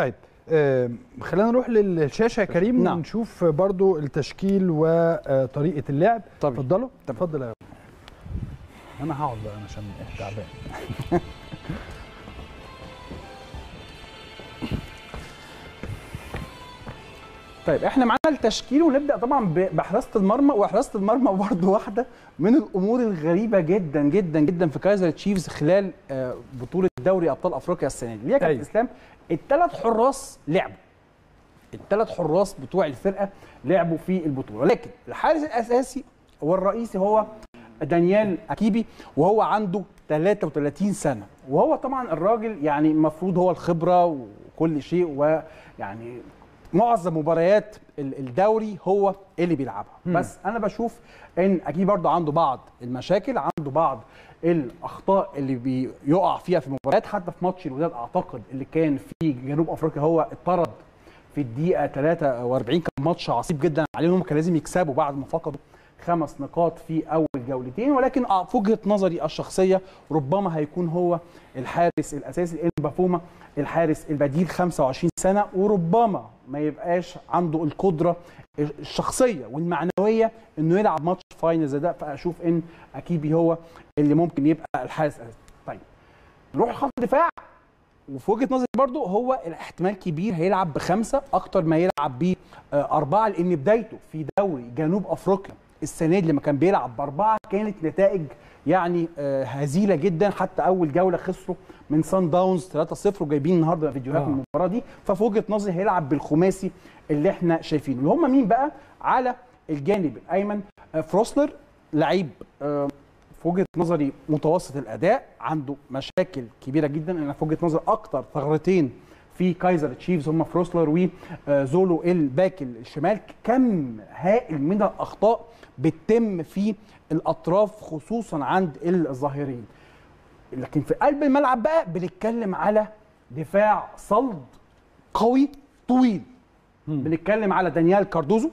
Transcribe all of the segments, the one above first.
طيب خلينا نروح للشاشة يا كريم نعم. ونشوف برضو التشكيل وطريقة اللعب. اتفضلوا. اتفضل يا أنا هقعد بقى عشان تعبان. طيب إحنا معانا التشكيل ونبدأ طبعا بحراسة المرمى وحراسة المرمى برضه واحدة من الأمور الغريبة جدا جدا جدا في كايزر تشيفز خلال آه، بطولة دوري أبطال أفريقيا السنة دي. اللي هي كابتن أيوة. اسلام الثلاث حراس لعبوا. الثلاث حراس بتوع الفرقة لعبوا في البطولة. لكن الحارس الأساسي والرئيسي هو دانيال أكيبي وهو عنده 33 سنة. وهو طبعا الراجل يعني المفروض هو الخبرة وكل شيء ويعني معظم مباريات ال- الدوري هو اللي بيلعبها. بس أنا بشوف إن أكيد برضه عنده بعض المشاكل عنده بعض الأخطاء اللي بيقع فيها في المباريات حتى في ماتش الوداد أعتقد اللي كان في جنوب أفريقيا هو اتطرد في الدقيقة 43 كان ماتش عصيب جدا عليهم. هم كان لازم يكسبوا بعد ما فقدوا خمس نقاط في أول جولتين. ولكن آه، في وجهة نظري الشخصية ربما هيكون هو الحارس الأساسي. لأن بافوما الحارس البديل 25 سنة وربما ما يبقاش عنده القدرة الشخصية والمعنوية إنه يلعب ماتش final زي ده فأشوف إن اكيبي هو اللي ممكن يبقى الحارس طيب نروح خط الدفاع وفي وجهة نظري برضو هو الاحتمال كبير هيلعب بخمسة أكتر ما يلعب باربعه لأن بدايته في دوري جنوب أفريقيا السنة دي لما كان بيلعب بأربعة كانت نتائج يعني آه، هزيلة جدا. حتى أول جولة خسروا من سان داونز 3-0 وجايبين النهارده فيديوهات آه. من المباراة دي. ففي وجهة نظري هيلعب بالخماسي اللي إحنا شايفينه. اللي هم مين بقى؟ على الجانب الأيمن آه، فروسلر لعيب آه، في وجهة نظري متوسط الأداء عنده مشاكل كبيرة جدا. أنا في وجهة نظري أكتر ثغرتين في كايزر تشيفز هم فروسلر وزولو الباك الشمال. كم هائل من الأخطاء بتتم في الأطراف خصوصا عند الظاهرين. لكن في قلب الملعب بقى بنتكلم على دفاع صلد قوي طويل. بنتكلم على دانيال كاردوزو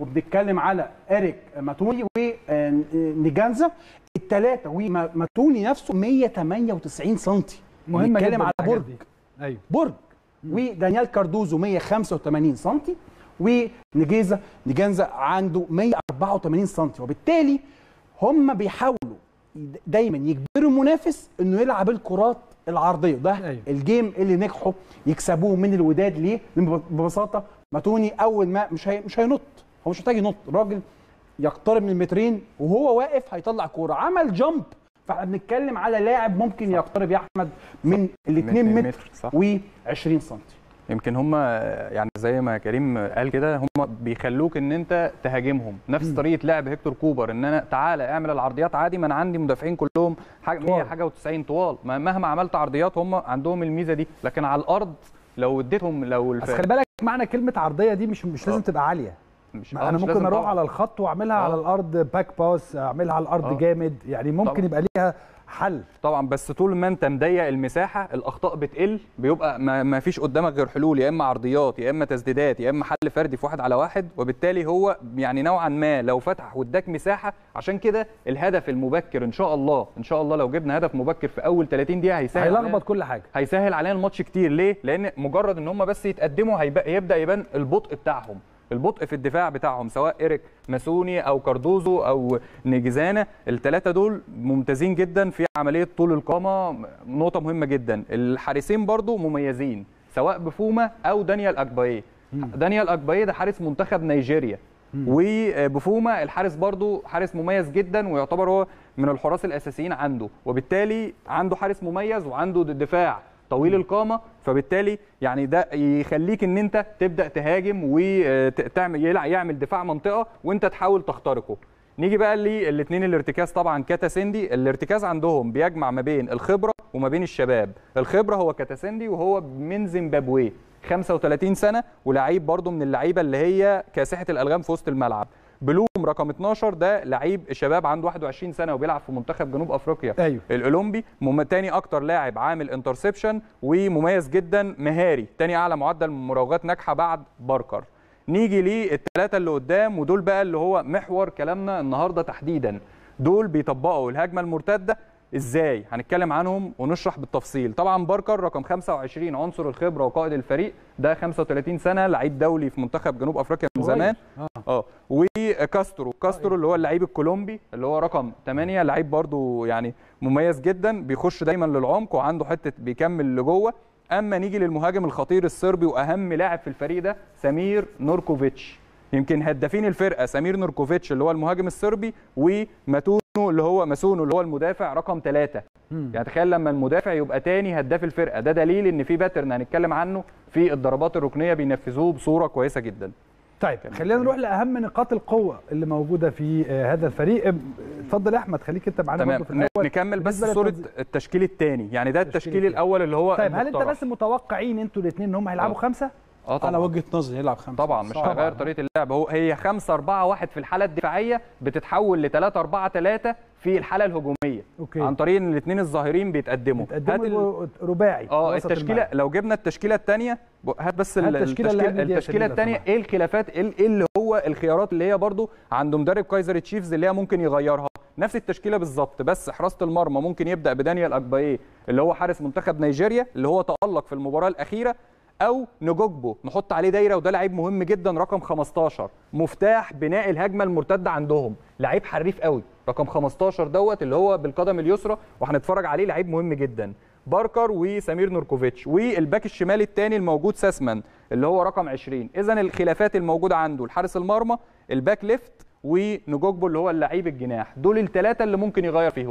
وبنتكلم على إريك ماتوني ونيجانزا الثلاثه وماتوني نفسه 198 سم مهمة بنتكلم جدا على برج. أيوه. برج ودانيال كاردوزو 185 سم ونجيزا نجانزا عنده 184 سم وبالتالي هم بيحاولوا دايما يجبروا المنافس إنه يلعب الكرات العرضية. ده أيوة. ال game اللي نجحوا يكسبوه من الوداد ليه؟ لأن ببساطة ماتوني أول ما مش هي مش هينط. هو مش محتاج ينط. الراجل يقترب من المترين وهو واقف هيطلع كورة. عمل جامب فاحنا بنتكلم على لاعب ممكن يقترب يا أحمد من ال 2 2 متر متر، صح. و20 سم يمكن هم يعني زي ما كريم قال كده هم بيخلوك إن أنت تهاجمهم. نفس طريقة لعب هيكتور كوبر إن أنا تعالى اعمل العرضيات عادي ما أنا عندي مدافعين كلهم حاجة 100 حاجة و90 طوال. ما- مهما عملت عرضيات هم عندهم الميزة دي. لكن على الأرض لو اديتهم لو الف... بس خلي بالك معنى كلمة عرضية دي مش مش لازم. تبقى عالية. مش آه، أنا مش ممكن أروح طبعاً. على الخط واعملها آه. على الأرض back pass أعملها على الأرض آه. جامد يعني ممكن طبعاً. يبقى ليها حل طبعا بس طول ما أنت مضيق المساحة الأخطاء بتقل بيبقى ما, ما فيش قدامك غير حلول يا إما عرضيات يا إما تسديدات يا إما حل فردي في واحد على واحد وبالتالي هو يعني نوعا ما لو فتح واداك مساحة عشان كده الهدف المبكر إن شاء الله إن شاء الله لو جبنا هدف مبكر في أول 30 دقيقة هيسهل هيلخبط كل حاجة هيسهل علينا الماتش كتير ليه؟ لأن مجرد إن هم بس يتقدموا هيبقى يبدأ يبان البطء بتاعهم البطء في الدفاع بتاعهم سواء إيريك ماسوني أو كاردوزو أو نيجيزانا الثلاثه دول ممتازين جدا في عملية طول القامة نقطة مهمة جدا. الحارسين برضو مميزين سواء بفوما أو دانيال اكبايه دانيال اكبايه ده حارس منتخب نيجيريا. وبفوما الحارس برضو حارس مميز جدا ويعتبر هو من الحراس الأساسيين عنده. وبالتالي عنده حارس مميز وعنده دفاع. طويل القامة فبالتالي يعني ده يخليك إن أنت تبدأ تهاجم وتعمل يعمل دفاع منطقة وأنت تحاول تخترقه. نيجي بقى للاثنين الارتكاز طبعا كاتاسندي الارتكاز عندهم بيجمع ما بين الخبرة وما بين الشباب. الخبرة هو كاتاسندي وهو من زيمبابوي 35 سنة ولعيب برضو من اللعيبة اللي هي كاسحة الألغام في وسط الملعب. بلوم رقم 12 ده لعيب شباب عنده 21 سنة وبيلعب في منتخب جنوب أفريقيا أيوه. الأولمبي. تاني أكتر لاعب عامل interception ومميز جدا مهاري تاني أعلى معدل مراوغات ناجحة بعد باركر نيجي للثلاثه اللي قدام ودول بقى اللي هو محور كلامنا النهارده تحديدا دول بيطبقوا الهجمة المرتدة إزاي هنتكلم عنهم ونشرح بالتفصيل. طبعا باركر رقم 25 عنصر الخبرة وقائد الفريق ده 35 سنة لعيب دولي في منتخب جنوب أفريقيا من زمان. آه. وكاسترو كاسترو اللي هو اللعيب الكولومبي اللي هو رقم 8 لعيب برضو يعني مميز جدا بيخش دايما للعمق وعنده حتة بيكمل لجوه. أما نيجي للمهاجم الخطير الصربي وأهم لاعب في الفريق ده سمير نوركوفيتش. يمكن هدافين الفرقة سمير نوركوفيتش اللي هو المهاجم الصربي اللي هو ماسونو اللي هو المدافع رقم ثلاثة يعني تخيل لما المدافع يبقى تاني هداف الفرقة ده دليل إن في pattern هنتكلم عنه في الضربات الركنية بينفذوه بصورة كويسة جدا طيب خلينا نروح لأهم نقاط القوة اللي موجودة في آه، هذا الفريق اتفضل يا أحمد خليك أنت معانا تمام في الأول نكمل بس صورة. التشكيل الثاني يعني ده التشكيل التاني. الأول اللي هو طيب هل أنت. بس متوقعين أنتوا الاثنين إن هم هيلعبوا آه. خمسة؟ آه على وجهة نظري يلعب خمسة. طبعا مش. هيغير طريقة اللعب. هو هي 5 4 1 في الحالة الدفاعية بتتحول ل 3 4 3 في الحالة الهجومية. okay. عن طريق إن الاثنين الظاهرين بيتقدموا. هات ال- تقدموا رباعي آه التشكيلة الملعب. لو جبنا التشكيلة الثانية هات بس هات التشكيلة التشكيله التشكيلة لو الثانية. إيه الخلافات؟ إيه إيه اللي هو الخيارات اللي هي برضو عند مدرب كايزر تشيفز اللي هي ممكن يغيرها؟ نفس التشكيلة بالظبط بس حراسة المرمى ممكن يبدأ بدانيال اجبايه اللي هو حارس منتخب نيجيريا اللي هو تألق في المباراة الأخيرة. أو نجوجبو. نحط عليه دايرة وده لعيب مهم جدا رقم 15 مفتاح بناء الهجمة المرتدة عندهم. لعيب حريف قوي. رقم 15 دوت اللي هو بالقدم اليسرى وهنتفرج عليه لعيب مهم جدا. باركر وسمير نوركوفيتش. والباك الشمال الثاني الموجود ساسمان اللي هو رقم 20 اذا الخلافات الموجودة عنده. الحارس المرمى ال back left ونجوجبو اللي هو اللعيب الجناح. دول الثلاثه اللي ممكن يغير فيهم.